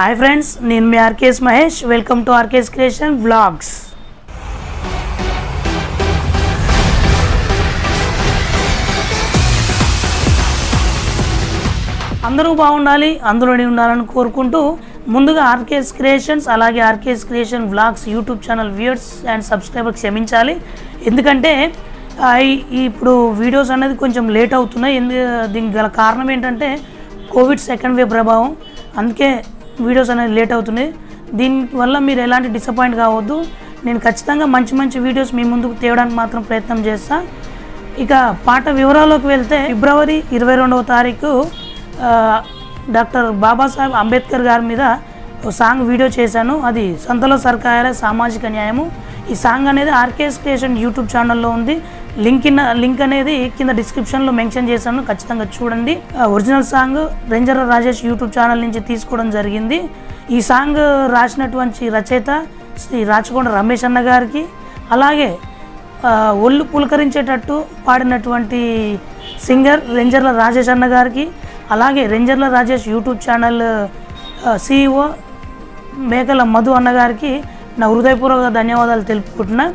Hi friends నేను మీ RKS Mahesh welcome to RKS creation vlogs అందరూ బాగుండాలి అందులోనే ఉండాలని కోరుకుంటూ ముందుగా ఆర్కేఎస్ క్రియేషన్స్ అలాగే RKS creation vlogs YouTube channel viewers and subscriber క్షమించాలి. ఎందుకంటే ఇప్పుడు వీడియోస్ అనేది కొంచెం లేట్ అవుతున్నాయి. ఎందు దీనికి గల కారణం ఏంటంటే కోవిడ్ సెకండ్ వేవ్ ప్రభావం. అందుకే వీడియోస్ అనేది లేట్ అవుతున్నాయి. దీనివల్ల మీరు ఎలాంటి డిసప్పాయింట్ కావద్దు. నేను ఖచ్చితంగా మంచి మంచి వీడియోస్ మీ ముందుకు తేవడానికి మాత్రం ప్రయత్నం చేస్తాను ఇక పాట వివరాల్లోకి వెళ్తే ఫిబ్రవరి ఇరవై రెండవ తారీఖు డాక్టర్ బాబాసాహెబ్ అంబేద్కర్ గారి మీద ఒక సాంగ్ వీడియో చేశాను. అది సంతలో సర్కార సామాజిక న్యాయము. ఈ సాంగ్ అనేది ఆర్కేఎస్ క్రియేషన్ యూట్యూబ్ ఛానల్లో ఉంది. లింక్ లింక్ అనేది కింద డిస్క్రిప్షన్లో మెన్షన్ చేశాను ఖచ్చితంగా చూడండి. Original song ranger Rajesh YouTube channel నుంచి తీసుకోవడం జరిగింది. ఈ సాంగ్ రాసినటువంటి రచయిత శ్రీ రాచకొండ రమేష్ అన్న గారికి అలాగే ఒళ్ళు పులకరించేటట్టు పాడినటువంటి సింగర్ రెంజర్ల రాజేష్ అన్న గారికి అలాగే Renjarla Rajesh YouTube channel CEO Mekala Madhu అన్నగారికి నా హృదయపూర్వక ధన్యవాదాలు తెలుపుకుంటున్నా.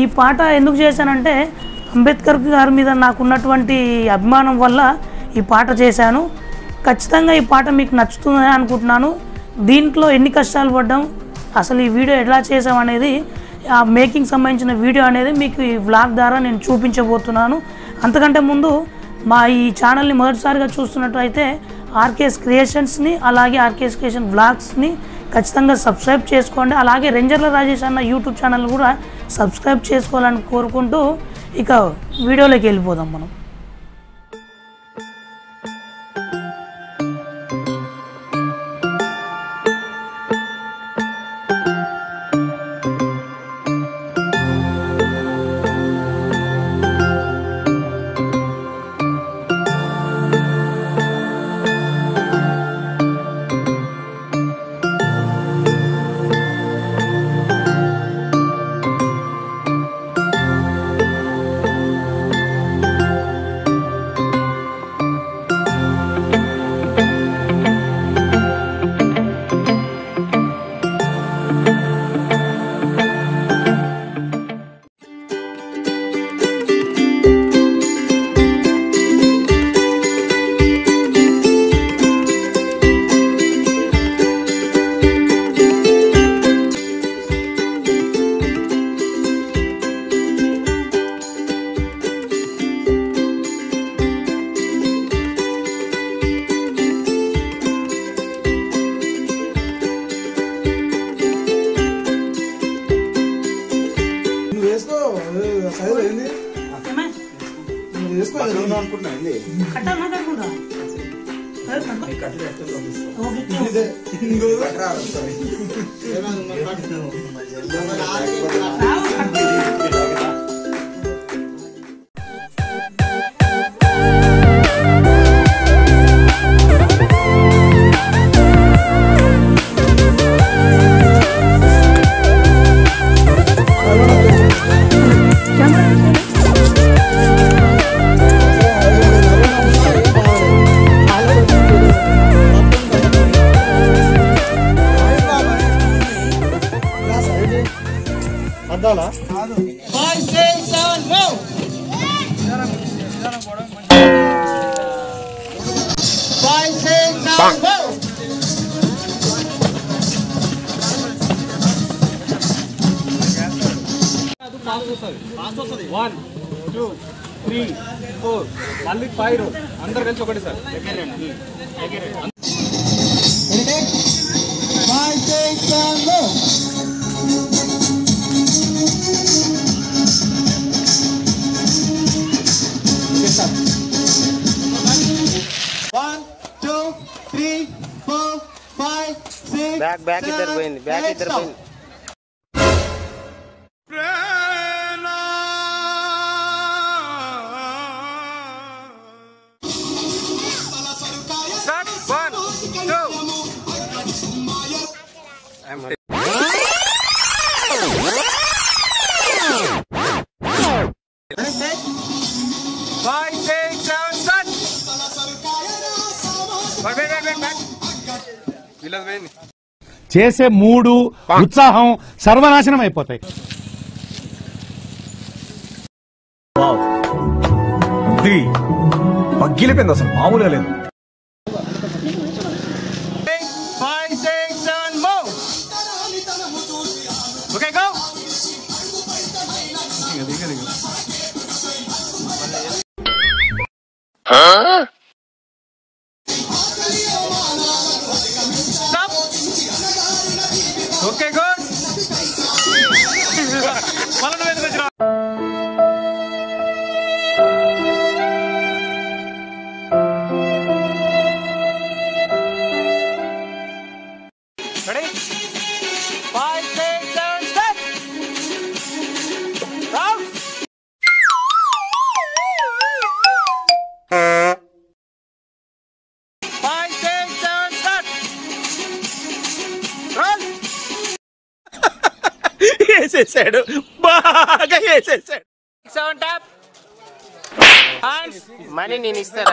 ఈ పాట ఎందుకు చేశానంటే అంబేద్కర్ గారి మీద నాకున్నటువంటి అభిమానం వల్ల ఈ పాట చేశాను. ఖచ్చితంగా ఈ పాట మీకు నచ్చుతుందని అనుకుంటున్నాను. దీంట్లో ఎన్ని కష్టాలు పడ్డాం అసలు ఈ వీడియో ఎలా చేసాం అనేది ఆ మేకింగ్ సంబంధించిన వీడియో అనేది మీకు ఈ వ్లాగ్ ద్వారా నేను చూపించబోతున్నాను. అంతకంటే ముందు మా ఈ ఛానల్ని మొదటిసారిగా చూస్తున్నట్లయితే ఆర్కేఎస్ క్రియేషన్స్ని అలాగే ఆర్కేఎస్ క్రియేషన్ వ్లాగ్స్ని ఖచ్చితంగా సబ్స్క్రైబ్ చేసుకోండి. అలాగే రెంజర్ల రాజేష్ అన్న యూట్యూబ్ ఛానల్ కూడా సబ్స్క్రైబ్ చేసుకోవాలని కోరుకుంటూ ఇక వీడియోలోకి వెళ్ళిపోదాం మనం. nada curado. Me cate esto lo mismo. Tengo que agarrar. Tengo que agarrar. One two three four మళ్ళీ ఫైవ్ రో. అందరు కలిసి ఒకటి సార్. బ్యాక్ బ్యాక్ ఇద్దరు పోయింది బ్యాక్ ఇద్దరు పోయింది ఫైవ్ సిక్స్ సెవెన్ స్టార్ట్ వీళ్ళది పోయింది చేసే మూడు ఉత్సాహం సర్వనాశనం అయిపోతాయి ఇది పగ్గిలిపోయింది అసలు మామూలుగా లేదు ఫైవ్ మళ్ళీ వేసేసాడు బాగా వేసేసాడు! మనీ నేను ఇస్తాను.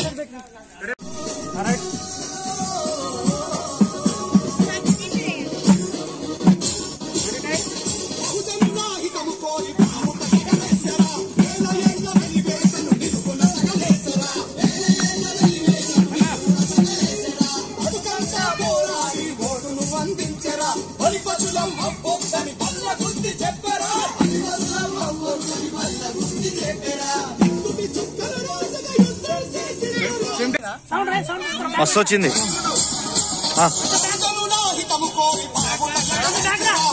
మస్తు వచ్చింది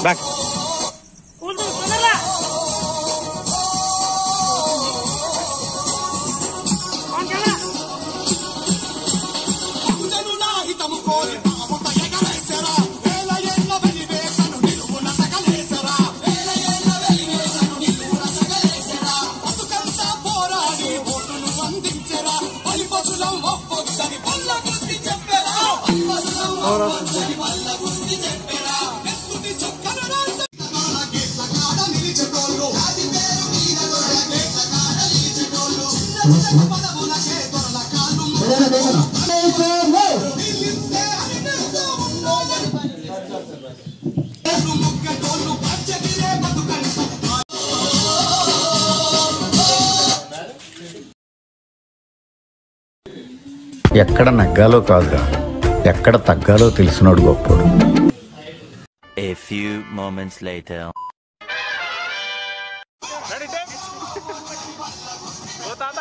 బ్యాక్ ఎక్కడ నగ్గాలో కాదు కాదు ఎక్కడ తగ్గాలో తెలిసినోడు గొప్పోడు A few moments later. ఓ తాత